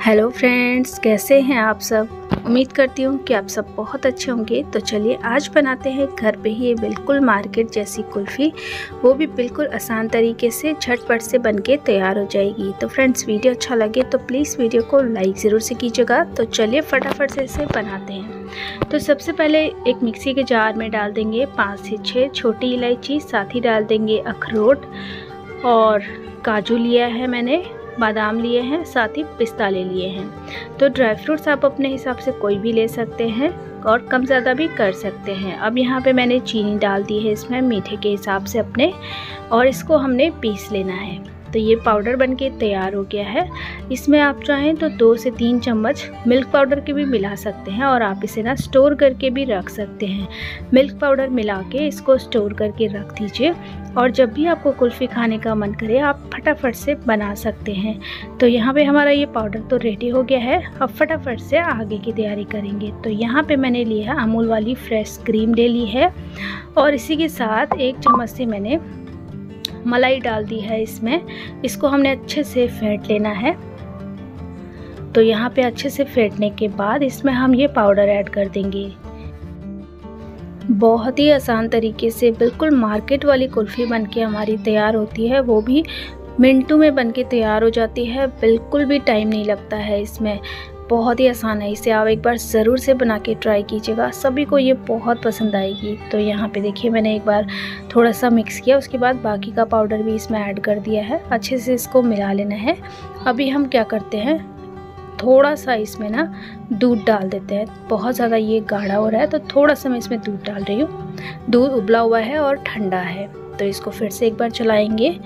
Hello friends, कैसे हैं आप सब? उम्मीद करती हूँ कि आप सब बहुत अच्छे होंगे। तो चलिए, आज बनाते हैं घर पे ही ये बिल्कुल मार्केट जैसी कुल्फ़ी। वो भी बिल्कुल आसान तरीके से, झटपट से बनके तैयार हो जाएगी। तो फ्रेंड्स, वीडियो अच्छा लगे तो प्लीज़ वीडियो को लाइक ज़रूर से कीजिएगा। तो चलिए फटाफट से इसे बनाते हैं। तो सबसे पहले एक मिक्सी के जार में डाल देंगे पाँच से छः छोटी इलायची, साथ ही डाल देंगे अखरोट और काजू लिया है मैंने। बादाम लिए हैं, साथ ही पिस्ता ले लिए हैं। तो ड्राई फ्रूट्स आप अपने हिसाब से कोई भी ले सकते हैं और कम ज़्यादा भी कर सकते हैं। अब यहाँ पे मैंने चीनी डाल दी है इसमें, मीठे के हिसाब से अपने, और इसको हमने पीस लेना है। तो ये पाउडर बन के तैयार हो गया है। इसमें आप चाहें तो दो से तीन चम्मच मिल्क पाउडर के भी मिला सकते हैं और आप इसे ना स्टोर करके भी रख सकते हैं। मिल्क पाउडर मिला के इसको स्टोर करके रख दीजिए और जब भी आपको कुल्फ़ी खाने का मन करे, आप फटाफट से बना सकते हैं। तो यहाँ पे हमारा ये पाउडर तो रेडी हो गया है। अब फटाफट से आगे की तैयारी करेंगे। तो यहाँ पे मैंने लिया है अमूल वाली फ्रेश क्रीम ले ली है और इसी के साथ एक चम्मच से मैंने मलाई डाल दी है इसमें। इसको हमने अच्छे से फेंट लेना है। तो यहाँ पे अच्छे से फेंटने के बाद इसमें हम ये पाउडर ऐड कर देंगे। बहुत ही आसान तरीके से, बिल्कुल मार्केट वाली कुल्फ़ी बन के हमारी तैयार होती है। वो भी मिनटों में बन के तैयार हो जाती है। बिल्कुल भी टाइम नहीं लगता है इसमें। बहुत ही आसान है, इसे आप एक बार ज़रूर से बना के ट्राई कीजिएगा। सभी को ये बहुत पसंद आएगी। तो यहाँ पे देखिए, मैंने एक बार थोड़ा सा मिक्स किया, उसके बाद बाकी का पाउडर भी इसमें ऐड कर दिया है। अच्छे से इसको मिला लेना है। अभी हम क्या करते हैं थोड़ा सा इसमें ना दूध डाल देते हैं। बहुत ज़्यादा ये गाढ़ा हो रहा है तो थोड़ा सा मैं इसमें दूध डाल रही हूँ। दूध उबला हुआ है और ठंडा है। तो इसको फिर से एक बार चलाएँगे।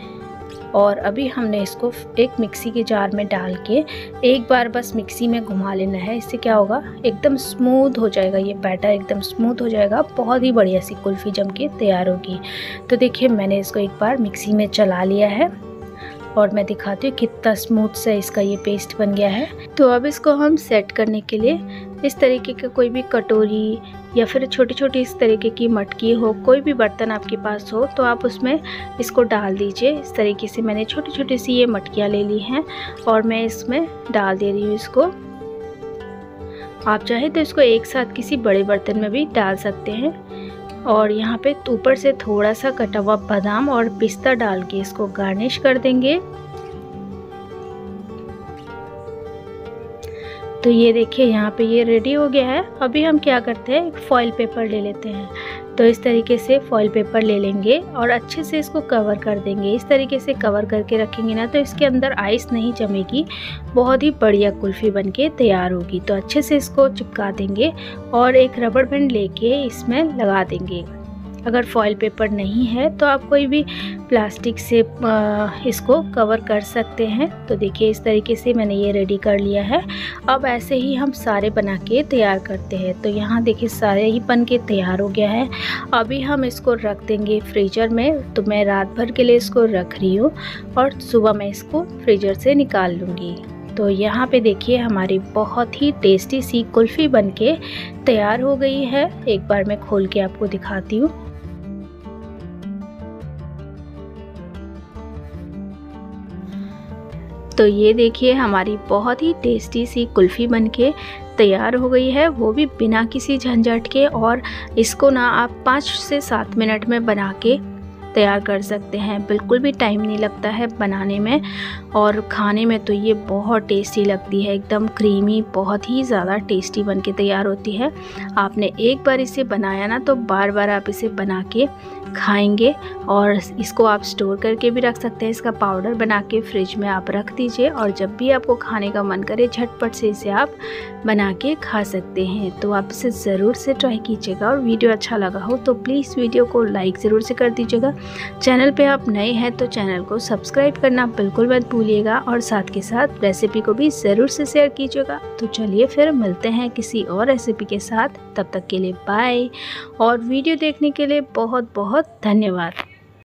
और अभी हमने इसको एक मिक्सी के जार में डाल के एक बार बस मिक्सी में घुमा लेना है। इससे क्या होगा? एकदम स्मूथ हो जाएगा ये बैटर एकदम स्मूथ हो जाएगा। बहुत ही बढ़िया सी कुल्फ़ी जम के तैयार होगी। तो देखिए, मैंने इसको एक बार मिक्सी में चला लिया है। और मैं दिखाती हूँ कितना स्मूथ से इसका ये पेस्ट बन गया है। तो अब इसको हम सेट करने के लिए इस तरीके का कोई भी कटोरी या फिर छोटी छोटी इस तरीके की मटकी हो, कोई भी बर्तन आपके पास हो तो आप उसमें इसको डाल दीजिए। इस तरीके से मैंने छोटी छोटी सी ये मटकियाँ ले ली हैं और मैं इसमें डाल दे रही हूँ इसको। आप चाहे तो इसको एक साथ किसी बड़े बर्तन में भी डाल सकते हैं। और यहाँ पे ऊपर से थोड़ा सा कटा हुआ बादाम और पिस्ता डाल के इसको गार्निश कर देंगे। तो ये देखिए, यहाँ पे ये रेडी हो गया है। अभी हम क्या करते हैं, एक फॉइल पेपर ले लेते हैं। तो इस तरीके से फॉइल पेपर ले लेंगे और अच्छे से इसको कवर कर देंगे। इस तरीके से कवर करके रखेंगे ना तो इसके अंदर आइस नहीं जमेगी। बहुत ही बढ़िया कुल्फ़ी बन के तैयार होगी। तो अच्छे से इसको चिपका देंगे और एक रबड़ बैंड लेके इसमें लगा देंगे। अगर फॉइल पेपर नहीं है तो आप कोई भी प्लास्टिक से इसको कवर कर सकते हैं। तो देखिए, इस तरीके से मैंने ये रेडी कर लिया है। अब ऐसे ही हम सारे बना के तैयार करते हैं। तो यहाँ देखिए, सारे ही बन के तैयार हो गया है। अभी हम इसको रख देंगे फ्रीजर में। तो मैं रात भर के लिए इसको रख रही हूँ और सुबह मैं इसको फ्रीजर से निकाल लूँगी। तो यहाँ पे देखिए, हमारी बहुत ही टेस्टी सी कुल्फ़ी बनके तैयार हो गई है। एक बार मैं खोल के आपको दिखाती हूँ। तो ये देखिए, हमारी बहुत ही टेस्टी सी कुल्फ़ी बनके तैयार हो गई है। वो भी बिना किसी झंझट के और इसको ना आप पाँच से सात मिनट में बना के तैयार कर सकते हैं। बिल्कुल भी टाइम नहीं लगता है बनाने में और खाने में तो ये बहुत टेस्टी लगती है। एकदम क्रीमी, बहुत ही ज़्यादा टेस्टी बन के तैयार होती है। आपने एक बार इसे बनाया ना तो बार बार आप इसे बना के खाएँगे और इसको आप स्टोर करके भी रख सकते हैं। इसका पाउडर बना के फ्रिज में आप रख दीजिए और जब भी आपको खाने का मन करे झटपट से इसे आप बना के खा सकते हैं। तो आप इसे ज़रूर से ट्राई कीजिएगा और वीडियो अच्छा लगा हो तो प्लीज़ वीडियो को लाइक ज़रूर से कर दीजिएगा। चैनल पे आप नए हैं तो चैनल को सब्सक्राइब करना बिल्कुल मत भूलिएगा और साथ के साथ रेसिपी को भी ज़रूर से शेयर कीजिएगा। तो चलिए फिर मिलते हैं किसी और रेसिपी के साथ। तब तक के लिए बाय और वीडियो देखने के लिए बहुत बहुत धन्यवाद।